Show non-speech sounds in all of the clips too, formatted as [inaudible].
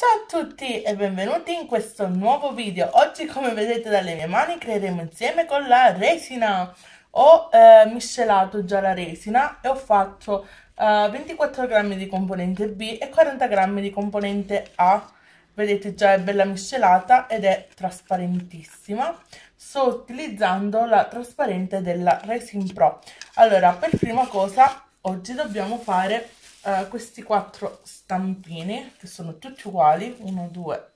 Ciao a tutti e benvenuti in questo nuovo video. Oggi come vedete dalle mie mani creeremo insieme con la resina. Ho eh, miscelato già la resina e ho fatto eh, 24 grammi di componente B e 40 grammi di componente A. Vedete già è bella miscelata ed è trasparentissima. Sto utilizzando la trasparente della Resin Pro. Allora, per prima cosa oggi dobbiamo fare uh, questi quattro stampini che sono tutti uguali 1 2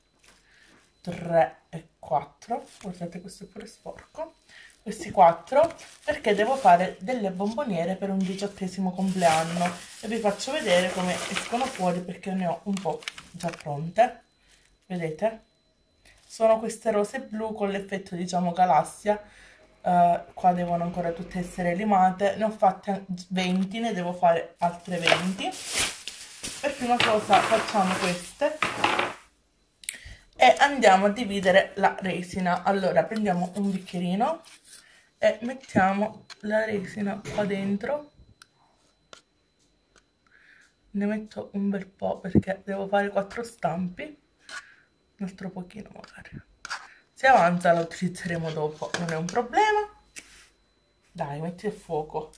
3 e 4 guardate questo è pure sporco. Questi quattro perché devo fare delle bomboniere per un diciottesimo compleanno. E vi faccio vedere come escono fuori perché ne ho un po' già pronte. Vedete? Sono queste rose blu con l'effetto diciamo galassia uh, qua devono ancora tutte essere limate ne ho fatte 20 ne devo fare altre 20 per prima cosa facciamo queste e andiamo a dividere la resina. Allora prendiamo un bicchierino e mettiamo la resina qua dentro. Ne metto un bel po' perché devo fare quattro stampi un altro pochino magari se avanza la utilizzeremo dopo. Non è un problema. Dai metti il fuoco.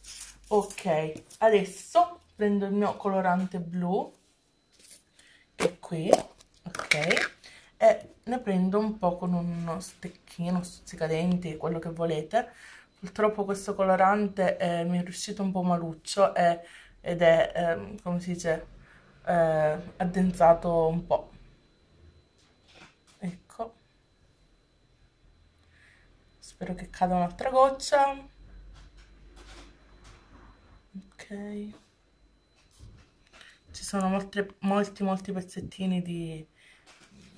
Ok adesso prendo il mio colorante blu che è qui ok e ne prendo un po' con uno stecchino stuzzicadenti quello che volete. Purtroppo questo colorante eh, mi è riuscito un po' maluccio e, ed è eh, come si dice eh, addensato un po' spero che cada un'altra goccia. Ok. Ci sono molti molti molti pezzettini di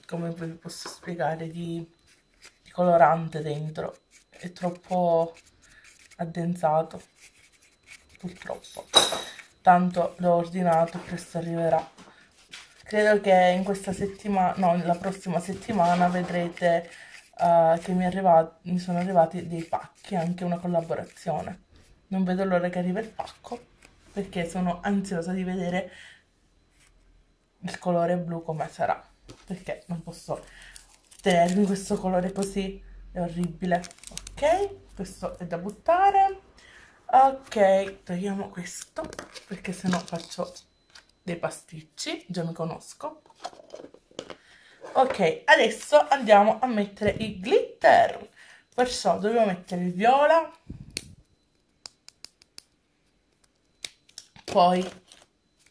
come vi posso spiegare di, di colorante dentro. È troppo addensato purtroppo. Tanto l'ho ordinato presto arriverà. Credo che in questa settimana no la prossima settimana vedrete uh, che mi, arrivati, mi sono arrivati dei pacchi, anche una collaborazione. Non vedo l'ora che arrivi il pacco perché sono ansiosa di vedere il colore blu come sarà perché non posso tenermi questo colore così è orribile. Ok questo è da buttare. Ok togliamo questo perché sennò faccio dei pasticci già mi conosco ok adesso andiamo a mettere i glitter. Perciò dobbiamo mettere il viola. Poi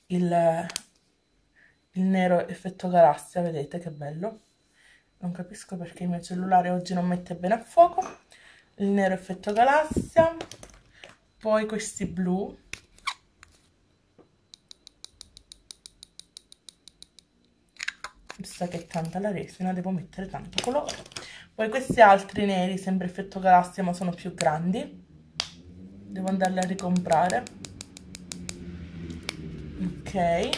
il, il nero effetto galassia vedete che bello. Non capisco perché il mio cellulare oggi non mette bene a fuoco. Il nero effetto galassia. Poi questi blu visto che è tanta la resina devo mettere tanto colore. Poi questi altri neri sempre effetto galassia ma sono più grandi. Devo andarli a ricomprare. Ok.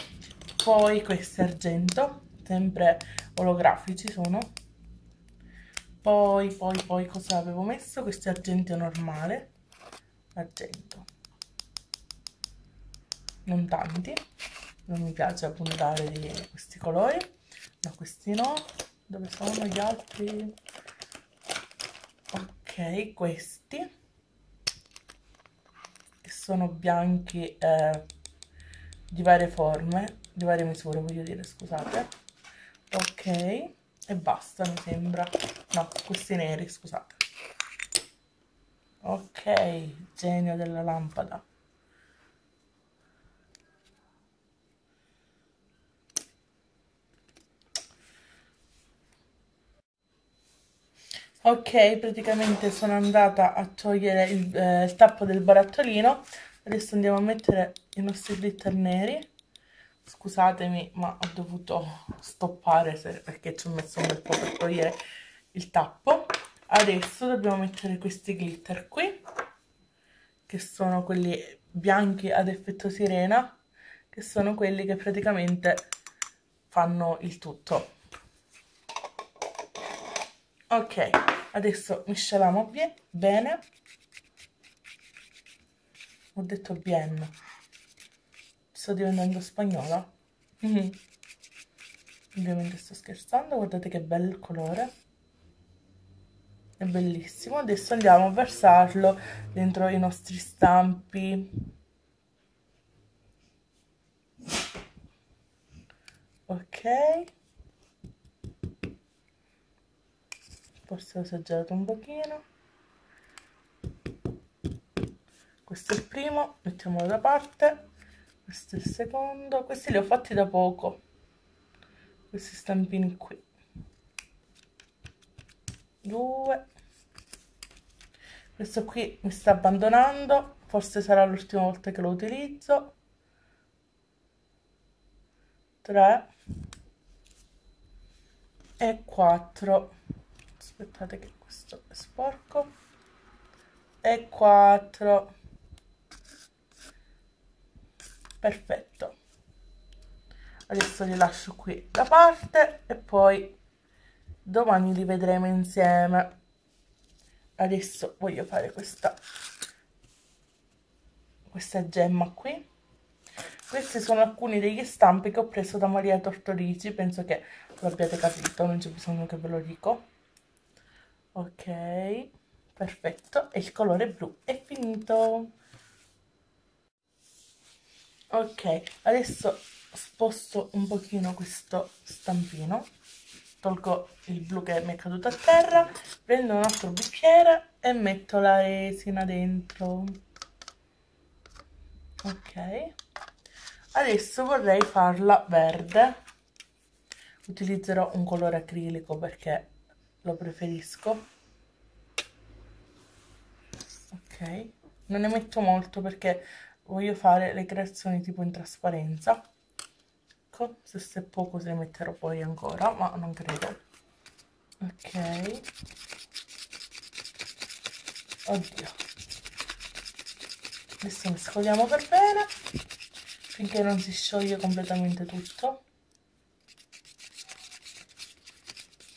Poi questi argento sempre olografici sono. Poi poi poi cosa avevo messo? Questi argento normale. Argento. Non tanti. Non mi piace abbondare di questi colori no questi no? Dove sono gli altri? Ok questi. Che sono bianchi eh, di varie forme di varie misure voglio dire scusate. Ok e basta mi sembra. No questi neri scusate. Ok genio della lampada ok praticamente sono andata a togliere il, eh, il tappo del barattolino. Adesso andiamo a mettere i nostri glitter neri. Scusatemi ma ho dovuto stoppare se, perché ci ho messo un bel po' per togliere il tappo. Adesso dobbiamo mettere questi glitter qui che sono quelli bianchi ad effetto sirena che sono quelli che praticamente fanno il tutto ok adesso misceliamo bene. Ho detto bien. Sto diventando spagnola. Mm -hmm. ovviamente sto scherzando guardate che bel colore. È bellissimo. Adesso andiamo a versarlo dentro i nostri stampi. Ok forse ho esagerato un pochino. Questo è il primo mettiamolo da parte. Questo è il secondo. Questi li ho fatti da poco. Questi stampini qui. Due. Questo qui mi sta abbandonando. Forse sarà l'ultima volta che lo utilizzo. 3 e 4 aspettate che questo è sporco. E 4 perfetto. Adesso li lascio qui da parte e poi domani li vedremo insieme. Adesso voglio fare questa questa gemma qui. Questi sono alcuni degli stampi che ho preso da Maria Tortorici. Penso che lo abbiate capito non c'è bisogno che ve lo dico ok perfetto. E il colore blu è finito. Ok adesso sposto un pochino questo stampino. Tolgo il blu che mi è caduto a terra prendo un altro bicchiere e metto la resina dentro. Ok. Adesso vorrei farla verde. Utilizzerò un colore acrilico perché lo preferisco. Ok. Non ne metto molto perché voglio fare le creazioni tipo in trasparenza. Ecco se è poco se ne metterò poi ancora ma non credo. Ok. Oddio. Adesso mescoliamo per bene finché non si scioglie completamente tutto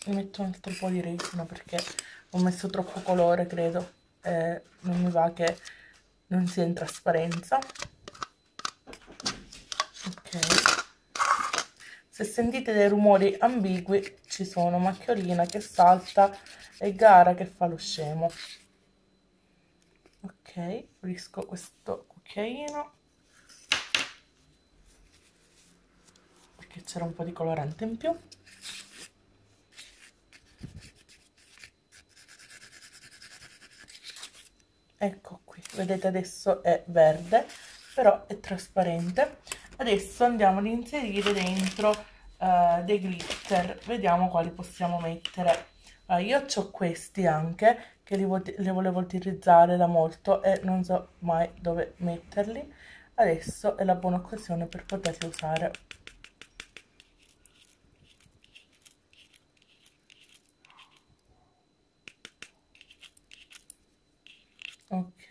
mi metto un altro po' di resina perché ho messo troppo colore credo e non mi va che non sia in trasparenza. Ok. Se sentite dei rumori ambigui ci sono macchiolina che salta e gara che fa lo scemo. Ok pulisco questo cucchiaino. Perché c'era un po' di colorante in più ecco qui vedete adesso è verde però è trasparente. Adesso andiamo ad inserire dentro uh, dei glitter. Vediamo quali possiamo mettere. Uh, io ho questi anche che li, li volevo utilizzare da molto e non so mai dove metterli. Adesso è la buona occasione per poterli usare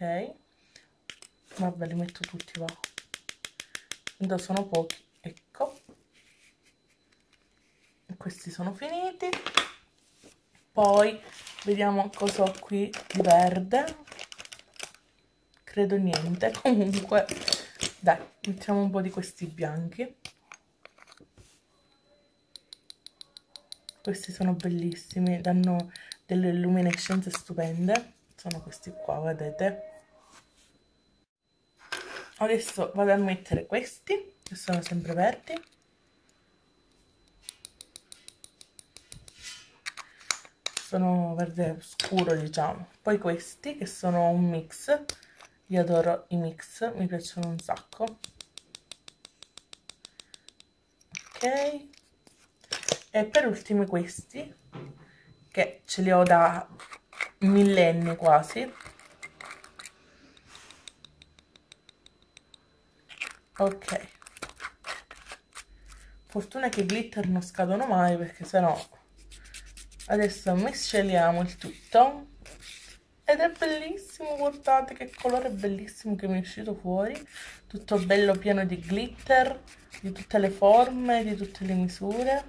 ok. Vabbè li metto tutti va. Da sono pochi. Ecco. Questi sono finiti. Poi vediamo cosa ho qui di verde. Credo niente. [laughs] Comunque dai mettiamo un po' di questi bianchi. Questi sono bellissimi danno delle luminescenze stupende. Sono questi qua vedete adesso vado a mettere questi che sono sempre verdi. Sono verde scuro diciamo. Poi questi che sono un mix. Io adoro i mix mi piacciono un sacco. Ok. E per ultimi questi che ce li ho da millenni quasi ok. Fortuna che i glitter non scadono mai perché sennò adesso misceliamo il tutto. Ed è bellissimo guardate che colore bellissimo che mi è uscito fuori. Tutto bello pieno di glitter di tutte le forme di tutte le misure.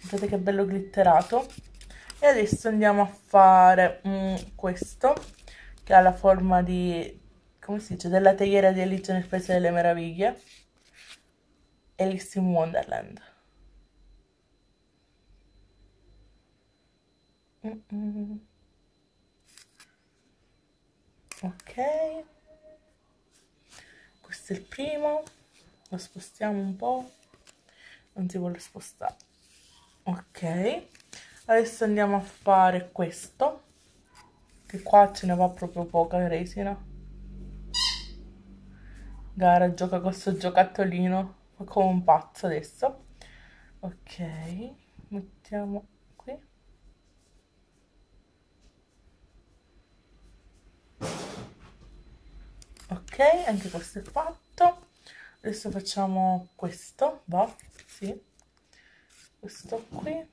Guardate che bello glitterato. E adesso andiamo a fare mm, questo che ha la forma di come si dice, della teiera di Alice nel Paese delle Meraviglie, Alice in Wonderland. Mm -mm. Ok, questo è il primo, lo spostiamo un po', non si vuole spostare. Ok, adesso andiamo a fare questo, che qua ce ne va proprio poca resina. Gara gioca con questo giocattolino. Come un pazzo adesso. Ok. Mettiamo ok anche questo è fatto adesso facciamo questo va sì questo qui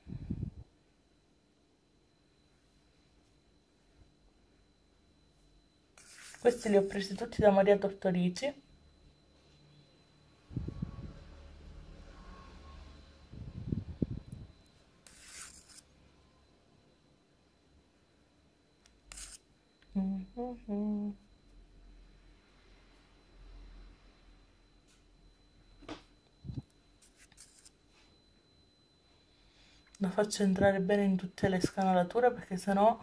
questi li ho presi tutti da Maria Tortorici mm -hmm. La faccio entrare bene in tutte le scanalature perché sennò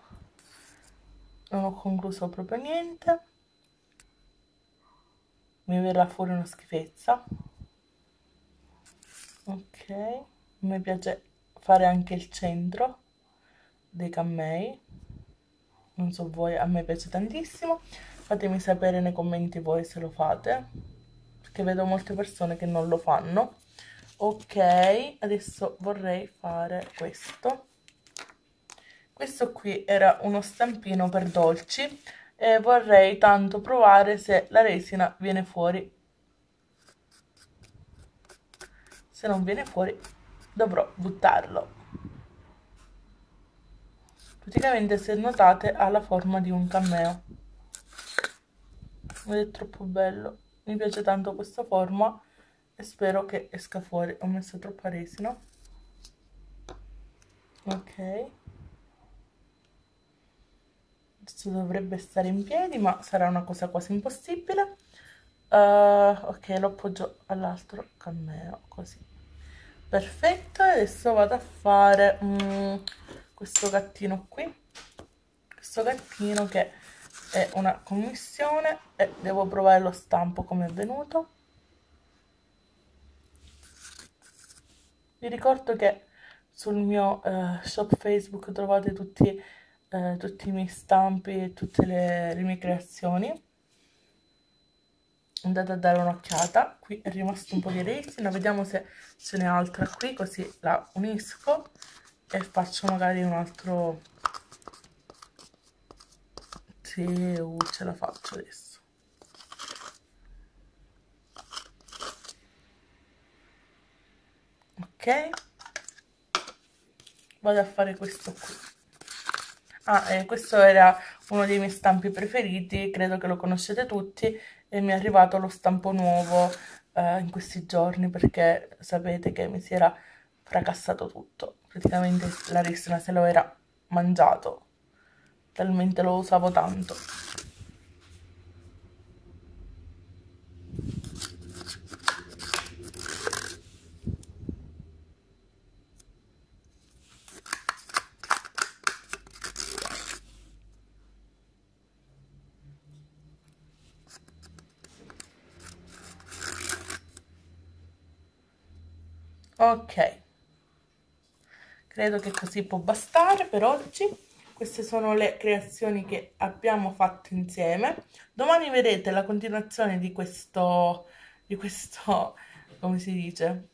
non ho concluso proprio niente. Mi verrà fuori una schifezza. Ok. Mi piace fare anche il centro dei cammei. Non so voi a me piace tantissimo. Fatemi sapere nei commenti voi se lo fate perché vedo molte persone che non lo fanno ok adesso vorrei fare questo. Questo qui era uno stampino per dolci e vorrei tanto provare se la resina viene fuori. Se non viene fuori dovrò buttarlo. Praticamente se notate ha la forma di un cameo. Ed è troppo bello. Mi piace tanto questa forma e spero che esca fuori ho messo troppa resina ok. Adesso dovrebbe stare in piedi ma sarà una cosa quasi impossibile. Uh, ok lo appoggio all'altro cameo così. Perfetto adesso vado a fare mm, questo gattino qui. Questo gattino che è una commissione e devo provare lo stampo come è venuto vi ricordo che sul mio uh, shop facebook trovate tutti, uh, tutti, i miei stampi e tutte le, le mie creazioni. Andate a dare un'occhiata. Qui è rimasto un po' di resina vediamo se ce n'è altra qui così la unisco e faccio magari un altro. Sì, uh, ce la faccio adesso ok? Vado a fare questo qui. Ah, eh, questo era uno dei miei stampi preferiti credo che lo conoscete tutti e mi è arrivato lo stampo nuovo eh, in questi giorni perché sapete che mi si era fracassato tutto. Praticamente la resina se lo era mangiato. Talmente lo usavo tanto ok. Credo che così può bastare per oggi. Queste sono le creazioni che abbiamo fatto insieme. Domani vedrete la continuazione di questo di questo come si dice?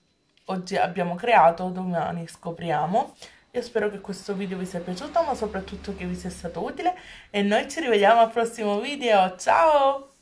Oggi abbiamo creato domani scopriamo. Io spero che questo video vi sia piaciuto ma soprattutto che vi sia stato utile. E noi ci rivediamo al prossimo video. Ciao